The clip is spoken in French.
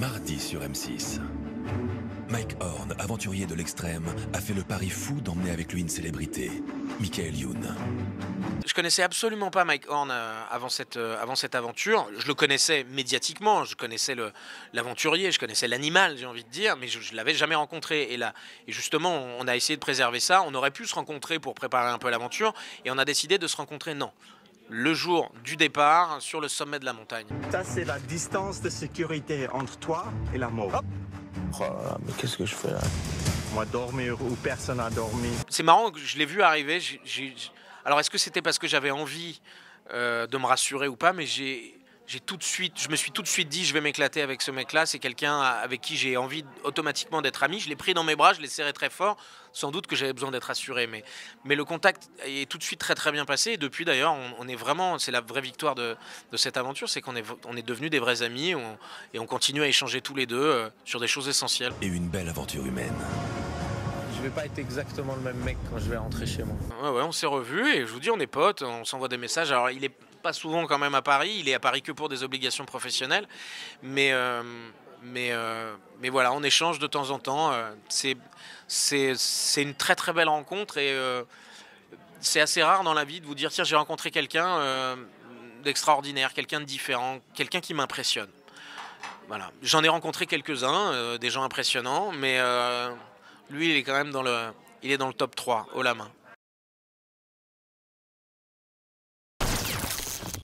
Mardi sur M6. Mike Horn, aventurier de l'extrême, a fait le pari fou d'emmener avec lui une célébrité, Michael Youn. Je connaissais absolument pas Mike Horn euh, avant cette, euh, avant cette aventure. Je le connaissais médiatiquement, je connaissais l'aventurier, je connaissais l'animal, j'ai envie de dire, mais je ne l'avais jamais rencontré. Et, là, et justement, on a essayé de préserver ça. On aurait pu se rencontrer pour préparer un peu l'aventure, et on a décidé de se rencontrer, non. Le jour du départ, sur le sommet de la montagne. Ça, c'est la distance de sécurité entre toi et la mort. Hop, Oh là là, mais qu'est-ce que je fais là? Moi dormir ou personne n'a dormi. C'est marrant que je l'ai vu arriver. Alors, est-ce que c'était parce que j'avais envie euh, de me rassurer ou pas Mais j'ai, j'ai tout de suite, je me suis tout de suite dit, je vais m'éclater avec ce mec-là. C'est quelqu'un avec qui j'ai envie automatiquement d'être ami. Je l'ai pris dans mes bras, je l'ai serré très fort. Sans doute que j'avais besoin d'être rassuré, mais, mais le contact est tout de suite très très bien passé. Et depuis d'ailleurs, on, on est vraiment, c'est la vraie victoire de, de cette aventure, c'est qu'on est, on est devenus des vrais amis on- et on continue à échanger tous les deux euh, sur des choses essentielles. Et une belle aventure humaine. Je vais pas être exactement le même mec quand je vais rentrer chez moi. Ouais, ouais, on s'est revus et je vous dis, on est potes, on s'envoie des messages. Alors, il est pas souvent quand même à Paris, il est à Paris que pour des obligations professionnelles, mais, euh, euh, voilà, on échange de temps en temps. euh, c'est, une très très belle rencontre et c'est assez rare dans la vie de vous dire, tiens, j'ai rencontré quelqu'un d'extraordinaire, quelqu'un de différent, quelqu'un qui m'impressionne. Voilà, j'en ai rencontré quelques-uns, des gens impressionnants, mais lui, il est quand même dans le, il est dans le top 3, haut la main.